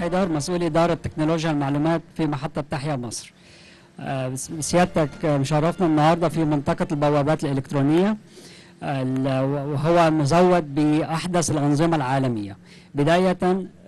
حيدر مسؤول إدارة تكنولوجيا المعلومات في محطة تحيا مصر. آه، سيادتك آه، مشرفنا النهاردة في منطقة البوابات الإلكترونية ال- وهو مزود بأحدث الأنظمة العالمية. بداية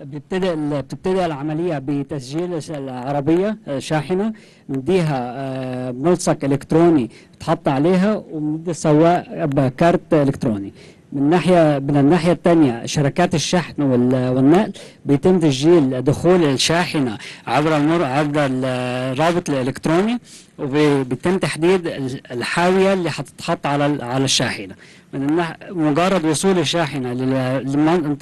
بيبتدئ ال- بتبتدئ العملية بتسجيل الش- العربية آه، شاحنة نديها آه، ملصق إلكتروني تحط عليها وندي السواق بكارت إلكتروني. من ناحية من الناحية الثانية شركات الشحن وال- والنقل بيتم تسجيل دخول الشاحنة عبر المر عبر الرابط الإلكتروني وبيتم تحديد ال- الحاوية اللي هتتحط على على الشاحنة. من. مجرد وصول الشاحنة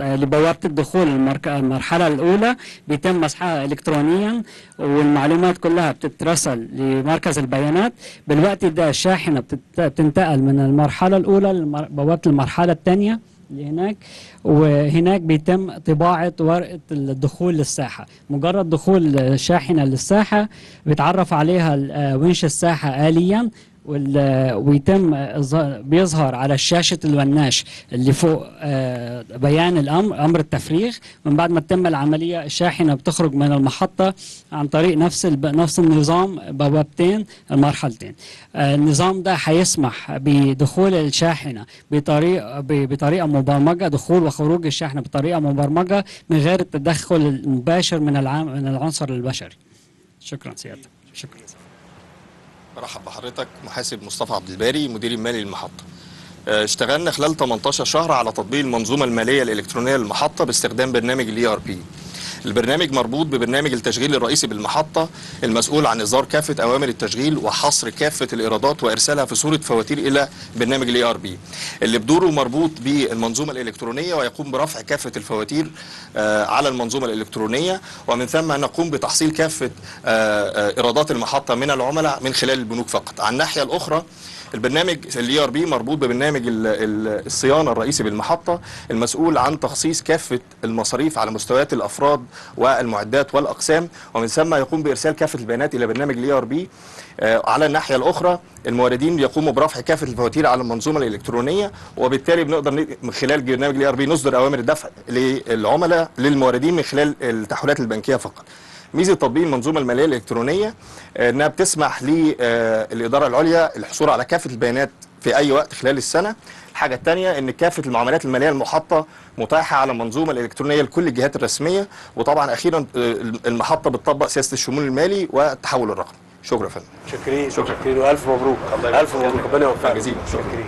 لبوابة الدخول. المرحلة الأولى بيتم مسحها إلكترونيا والمعلومات كلها بتترسل لمركز البيانات بالوقت ده الشاحنة. بتنتقل من المرحلة الأولى لبوابة المرحلة الثانية هناك وهناك بيتم طباعة ورقة الدخول للساحة مجرد دخول الشاحنة للساحة بيتعرف عليها آه، ونش الساحة آليا ويتم بيظهر على شاشة الوناش اللي فوق آه، بيان الأمر أمر التفريغ. من بعد ما تتم العملية الشاحنة بتخرج من المحطة عن طريق نفس. نفس النظام بوابتين المرحلتين. آه، النظام ده هيسمح بدخول الشاحنة بطريقة ب... بطريقة مبرمجة دخول وخروج الشاحنة بطريقة مبرمجة من غير التدخل المباشر من العنصر البشري. شكرا سيادتك. شكرا. برحب بحضرتك محاسب مصطفى عبد الباري مدير المالي للمحطة. آه، اشتغلنا خلال 18 شهر على تطبيق المنظومة المالية الإلكترونية للمحطة باستخدام برنامج ERP البرنامج مربوط ببرنامج التشغيل الرئيسي بالمحطة المسؤول عن إصدار كافة أوامر التشغيل وحصر كافة الإيرادات وإرسالها في صورة فواتير إلى برنامج ال ERP اللي بدوره مربوط بالمنظومة الإلكترونية ويقوم برفع كافة الفواتير آه، على المنظومة الإلكترونية. ومن ثم نقوم بتحصيل كافة آه، آه، إيرادات المحطة من العملاء من خلال البنوك فقط. على الناحية الأخرى البرنامج ال ERP مربوط ببرنامج ال- ال- الصيانة الرئيسي بالمحطة المسؤول عن تخصيص كافة المصاريف على مستويات الأفراد والمعدات والأقسام ومن ثم يقوم بإرسال كافة البيانات إلى برنامج ال ERP على الناحية الأخرى الموردين يقوموا برفع كافة الفواتير على المنظومة الإلكترونية وبالتالي بنقدر من خلال برنامج ال ERP نصدر أوامر الدفع للعملاء للموردين من خلال التحويلات البنكية فقط. ميزة تطبيق المنظومة المالية الإلكترونية آه، إنها بتسمح للاداره العليا الحصول على كافة البيانات في أي وقت خلال السنة الحاجة الثانية إن كافة المعاملات المالية المحطة متاحة على المنظومة الإلكترونية لكل الجهات الرسمية وطبعا أخيرا آه، المحطة بتطبق سياسة الشمول المالي والتحول الرقمي شكرا يا فندم شكرين شكرا. شكرين وألف مبروك الله ألف. مبروك ربنا يوفقك جزيلا. شكرا.